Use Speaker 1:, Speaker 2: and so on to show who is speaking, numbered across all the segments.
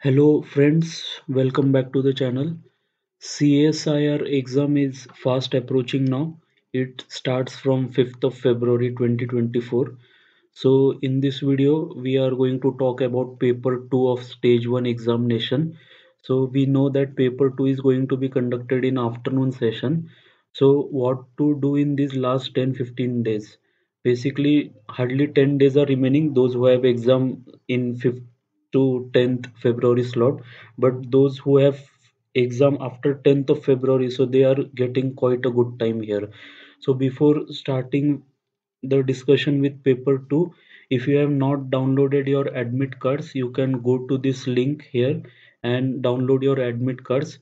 Speaker 1: Hello friends, welcome back to the channel. CSIR exam is fast approaching now. It starts from 5th of February 2024. So in this video, we are going to talk about paper 2 of stage 1 examination. So we know that paper 2 is going to be conducted in afternoon session. So what to do in these last 10-15 days? Basically, hardly 10 days are remaining. Those who have exam in 5th to 10th February slot. But those who have exam after 10th of February so they are getting quite a good time here. So before starting the discussion with paper 2 if you have not downloaded your admit cards you can go to this link here and download your admit cards.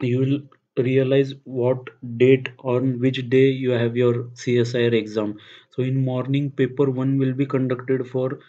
Speaker 1: You will realize what date on which day you have your CSIR exam. So in morning paper 1 will be conducted for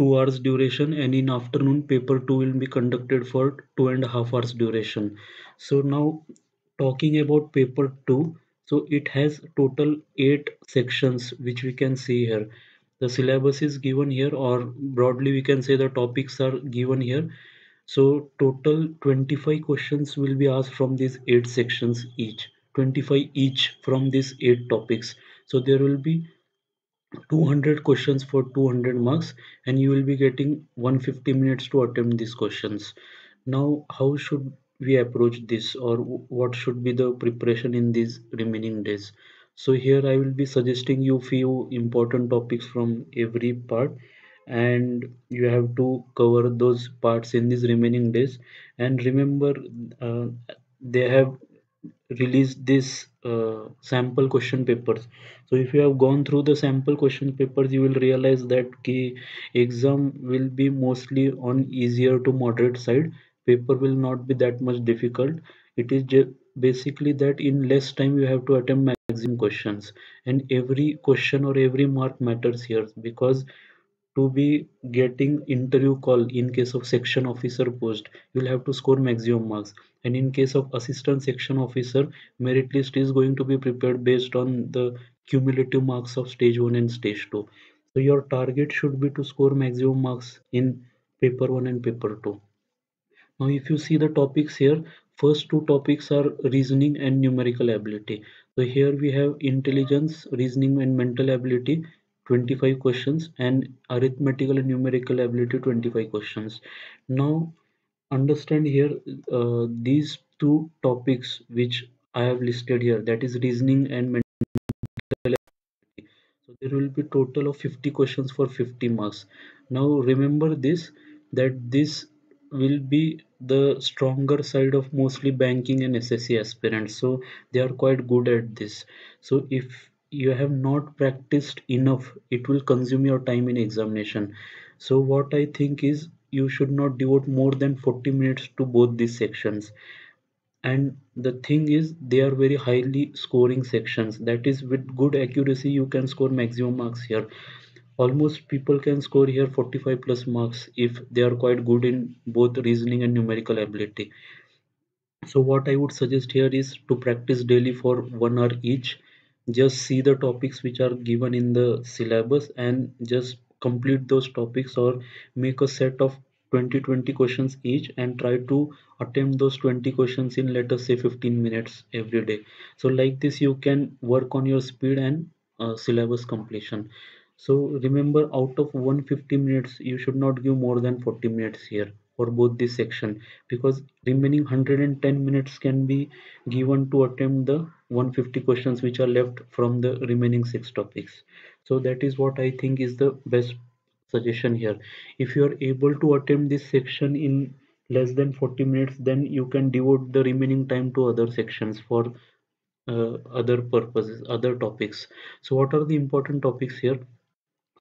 Speaker 1: 2 hours duration and in afternoon paper 2 will be conducted for two and a half hours duration. So now talking about paper 2 so it has total 8 sections which we can see here. The syllabus is given here or broadly we can say the topics are given here. So total 25 questions will be asked from these 8 sections each 25 each from these 8 topics. So there will be 200 questions for 200 marks and you will be getting 150 minutes to attempt these questions. Now how should we approach this or what should be the preparation in these remaining days? So here i will be suggesting you few important topics from every part and you have to cover those parts in these remaining days. And remember uh, they have released this uh, sample question papers. So if you have gone through the sample question papers you will realize that key exam will be mostly on easier to moderate side. Paper will not be that much difficult. It is just basically that in less time you have to attempt maximum questions. And every question or every mark matters here because to be getting interview call in case of section officer post you'll have to score maximum marks. And in case of assistant section officer merit list is going to be prepared based on the cumulative marks of stage 1 and stage 2 so your target should be to score maximum marks in paper 1 and paper 2 now if you see the topics here first two topics are reasoning and numerical ability. So here we have intelligence reasoning and mental ability 25 questions and arithmetical and numerical ability 25 questions. Now understand here uh, these two topics which i have listed here that is reasoning and mental ability. So there will be total of 50 questions for 50 marks. Now remember this that this will be the stronger side of mostly banking and SSC aspirants. So they are quite good at this. So if you have not practiced enough it will consume your time in examination. So what I think is you should not devote more than 40 minutes to both these sections. And the thing is they are very highly scoring sections. That is with good accuracy you can score maximum marks here. Almost people can score here 45 plus marks if they are quite good in both reasoning and numerical ability. So what i would suggest here is to practice daily for one hour each just see the topics which are given in the syllabus and just complete those topics or make a set of 20 20 questions each and try to attempt those 20 questions in let us say 15 minutes every day. So like this you can work on your speed and uh, syllabus completion. So remember out of 150 minutes you should not give more than 40 minutes here for both this section. Because remaining 110 minutes can be given to attempt the 150 questions which are left from the remaining six topics. So that is what i think is the best suggestion here. If you are able to attempt this section in less than 40 minutes then you can devote the remaining time to other sections for uh, other purposes other topics. So what are the important topics here?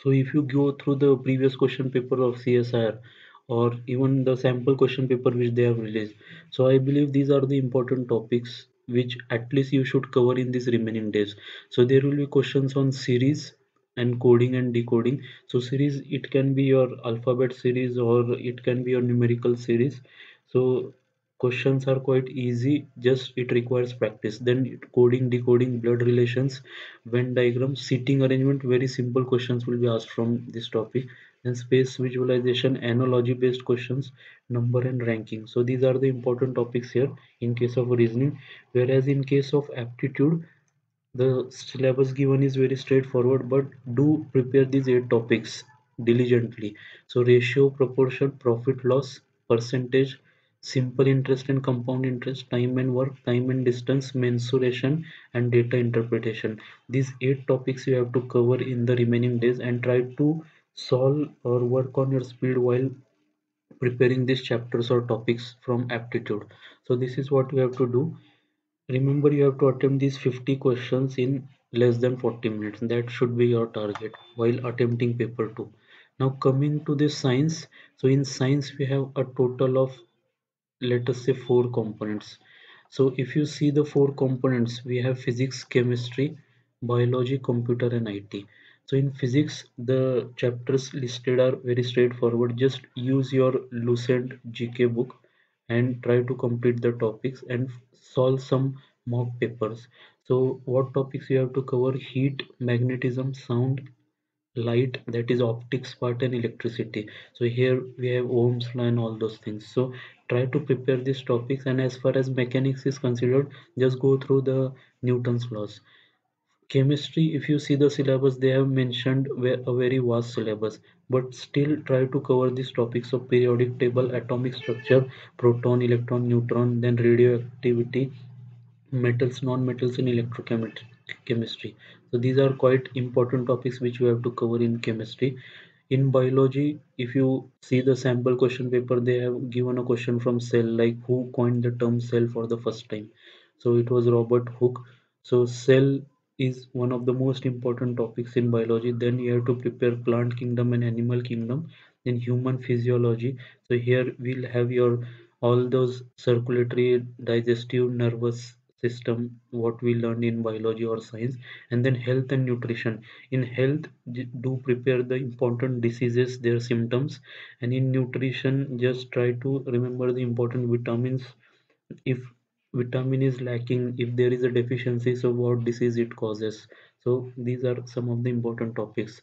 Speaker 1: So if you go through the previous question paper of CSIR or even the sample question paper which they have released, so I believe these are the important topics which at least you should cover in these remaining days. So there will be questions on series and coding and decoding. So series it can be your alphabet series or it can be your numerical series. So questions are quite easy just it requires practice then coding decoding blood relations venn diagram seating arrangement very simple questions will be asked from this topic then space visualization analogy based questions number and ranking. So these are the important topics here in case of reasoning. Whereas in case of aptitude the syllabus given is very straightforward but do prepare these eight topics diligently. So ratio proportion profit loss percentage simple interest and compound interest time and work time and distance mensuration and data interpretation. These eight topics you have to cover in the remaining days and try to solve or work on your speed while preparing these chapters or topics from aptitude. So this is what you have to do. Remember you have to attempt these 50 questions in less than 40 minutes. That should be your target while attempting paper 2 now coming to the science. So in science we have a total of let us say four components. So if you see the four components we have physics chemistry biology computer and it so in physics the chapters listed are very straightforward. Just use your lucent gk book and try to complete the topics and solve some mock papers. So what topics you have to cover? Heat magnetism sound light that is optics part and electricity. So here we have ohm's law and all those things. So try to prepare these topics and as far as mechanics is considered just go through the newton's laws chemistry if you see the syllabus they have mentioned a very vast syllabus but still try to cover these topics of periodic table atomic structure proton electron neutron then radioactivity metals non-metals in electrochemistry so these are quite important topics which we have to cover in chemistry. In biology if you see the sample question paper they have given a question from cell like who coined the term cell for the first time. So it was robert hooke. So cell is one of the most important topics in biology. Then you have to prepare plant kingdom and animal kingdom then human physiology. So here we'll have your all those circulatory digestive nervous system what we learned in biology or science and then health and nutrition. In health do prepare the important diseases their symptoms and in nutrition just try to remember the important vitamins. If vitamin is lacking. If there is a deficiency so what disease it causes? So these are some of the important topics.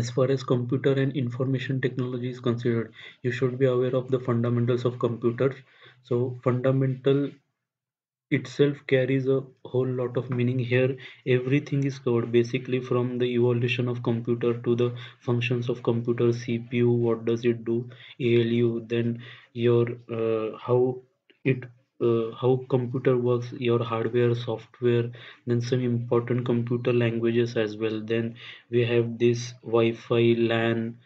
Speaker 1: As far as computer and information technology is considered you should be aware of the fundamentals of computers. So fundamental itself carries a whole lot of meaning here. Everything is covered basically from the evolution of computer to the functions of computer cpu what does it do? Alu then your uh, how it uh, how computer works your hardware software then some important computer languages as well. Then we have this wi-fi lan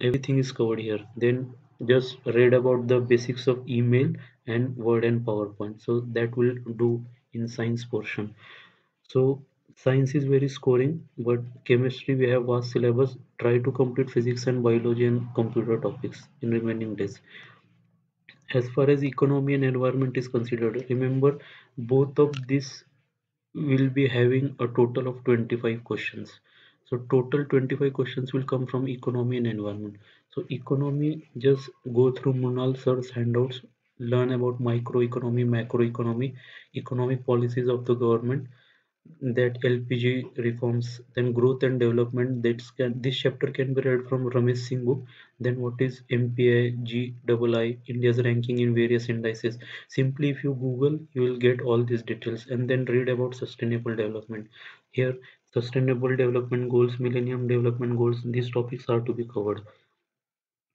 Speaker 1: everything is covered here. Then just read about the basics of email and word and powerpoint. So that will do in science portion. So science is very scoring but chemistry we have vast syllabus. Try to complete physics and biology and computer topics in remaining days as far as economy and environment is considered remember both of these will be having a total of 25 questions. So total 25 questions will come from economy and environment. So economy just go through Mrunal sir's handouts learn about microeconomy macroeconomy economic policies of the government that LPG reforms, then growth and development. That can this chapter can be read from Ramesh Singh book. Then what is MPI, GII, India's ranking in various indices. Simply, if you Google, you will get all these details, and then read about sustainable development. Here, sustainable development goals, Millennium Development Goals. These topics are to be covered.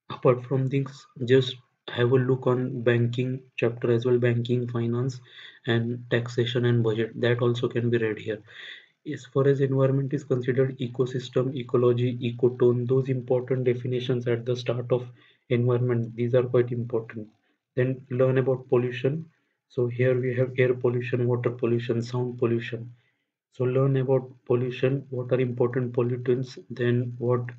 Speaker 1: Apart from things, just have a look on banking chapter as well banking finance and taxation and budget that also can be read here. As far as environment is considered ecosystem ecology ecotone those important definitions at the start of environment these are quite important. Then learn about pollution. So here we have air pollution water pollution sound pollution. So learn about pollution what are important pollutants then what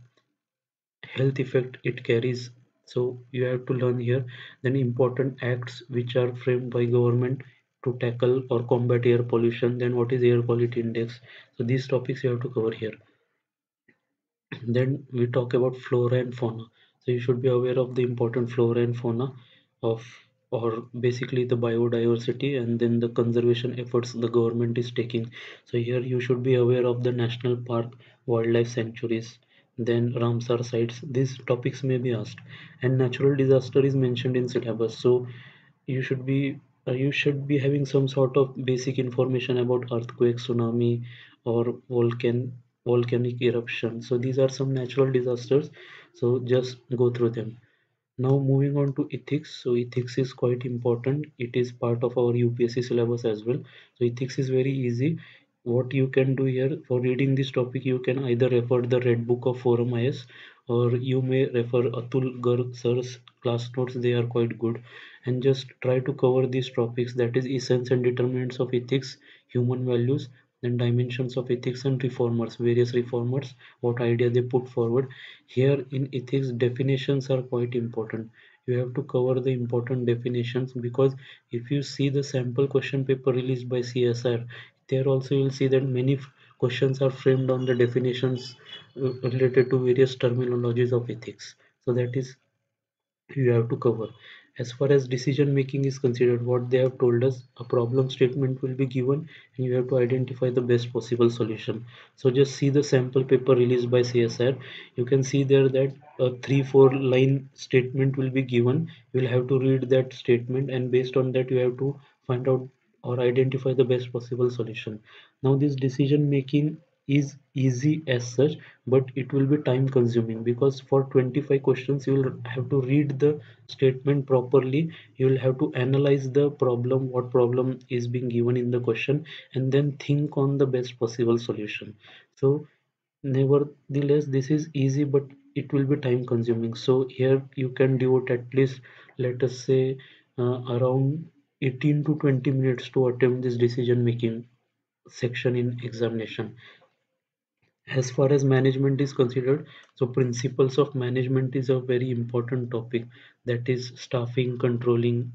Speaker 1: health effect it carries. So you have to learn here. Then important acts which are framed by government to tackle or combat air pollution then what is air quality index? So these topics you have to cover here. Then we talk about flora and fauna. So you should be aware of the important flora and fauna of or basically the biodiversity and then the conservation efforts the government is taking. So here you should be aware of the national park wildlife sanctuaries then ramsar sites. These topics may be asked. And natural disaster is mentioned in syllabus. So you should be Uh, you should be having some sort of basic information about earthquake tsunami or volcan volcanic eruption. So these are some natural disasters. So just go through them. Now moving on to ethics. So ethics is quite important. It is part of our upsc syllabus as well. So ethics is very easy. What you can do here for reading this topic you can either refer the red book of Forum IAS or you may refer atul garg sir's class notes they are quite good. And just try to cover these topics that is essence and determinants of ethics human values then dimensions of ethics and reformers various reformers what idea they put forward. Here in ethics definitions are quite important. You have to cover the important definitions because if you see the sample question paper released by csir there also you'll see that many questions are framed on the definitions uh, related to various terminologies of ethics. So that is you have to cover. As far as decision making is considered what they have told us a problem statement will be given and you have to identify the best possible solution. So just see the sample paper released by csir you can see there that a three four line statement will be given. You will have to read that statement and based on that you have to find out or identify the best possible solution now this decision making is easy as such but it will be time consuming because for 25 questions you will have to read the statement properly. You will have to analyze the problem what problem is being given in the question and then think on the best possible solution. So nevertheless this is easy but it will be time consuming. So here you can devote at least let us say uh, around 18 to 20 minutes to attempt this decision making section in examination. As far as management is considered so principles of management is a very important topic. That is staffing controlling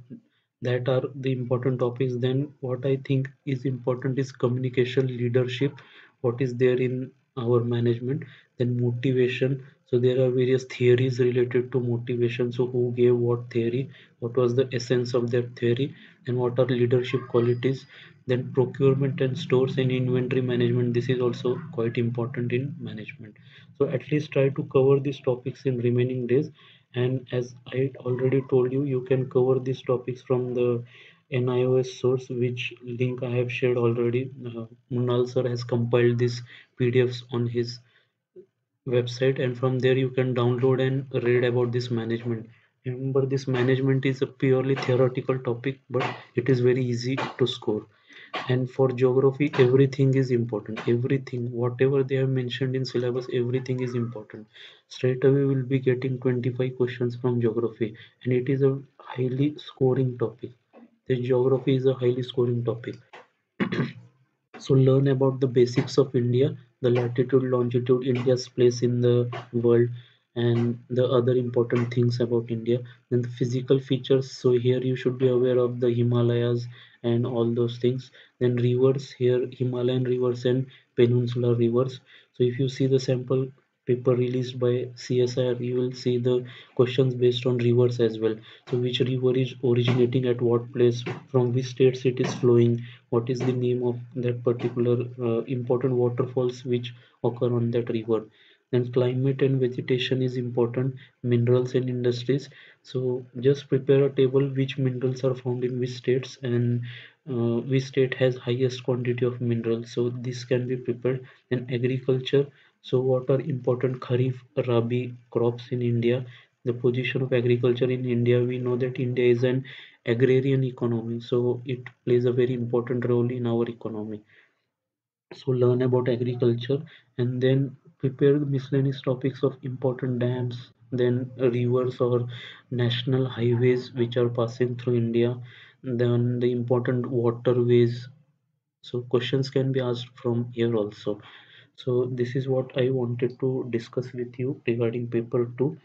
Speaker 1: that are the important topics. Then what i think is important is communication leadership what is there in our management. Then motivation. So there are various theories related to motivation. So who gave what theory what was the essence of that theory and what are leadership qualities then procurement and stores and inventory management this is also quite important in management. So at least try to cover these topics in remaining days. And as i already told you you can cover these topics from the NIOS source which link I have shared already. Uh, Mrunal sir has compiled these PDFs on his website and from there you can download and read about this management. Remember this management is a purely theoretical topic but it is very easy to score and for geography everything is important. Everything whatever they have mentioned in syllabus everything is important. Straight away we'll be getting 25 questions from geography and it is a highly scoring topic. The geography is a highly scoring topic. So learn about the basics of india the latitude longitude india's place in the world and the other important things about india then the physical features. So here you should be aware of the himalayas and all those things. Then rivers here himalayan rivers and peninsular rivers. So if you see the sample paper released by csir you will see the questions based on rivers as well. So which river is originating at what place from which states it is flowing what is the name of that particular uh, important waterfalls which occur on that river then climate and vegetation is important minerals and industries. So just prepare a table which minerals are found in which states and uh, which state has highest quantity of minerals. So this can be prepared. Then agriculture. So what are important? Kharif rabi crops in india. The position of agriculture in india. We know that india is an agrarian economy. So it plays a very important role in our economy. So learn about agriculture and then prepare miscellaneous topics of important dams then rivers or national highways which are passing through india then the important waterways. So questions can be asked from here also. So this is what i wanted to discuss with you regarding paper 2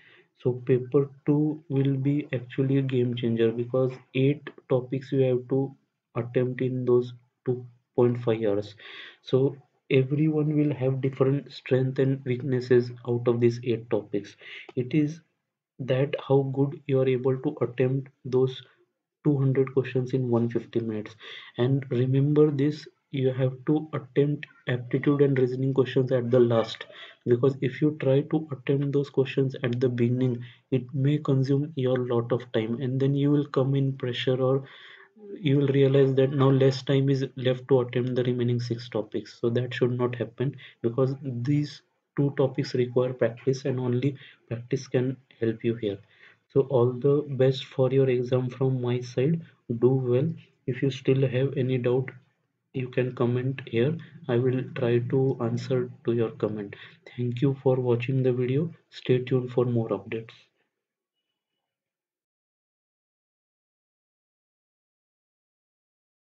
Speaker 1: so paper 2 will be actually a game changer because eight topics you have to attempt in those 2.5 hours. So everyone will have different strength and weaknesses out of these eight topics. It is that how good you are able to attempt those 200 questions in 150 minutes. And remember this you have to attempt aptitude and reasoning questions at the last. Because if you try to attempt those questions at the beginning it may consume your lot of time. And then you will come in pressure or you will realize that now less time is left to attempt the remaining six topics. So that should not happen because these two topics require practice and only practice can help you here. So all the best for your exam from my side. Do well. If you still have any doubt you can comment here. I will try to answer to your comment. Thank you for watching the video. Stay tuned for more updates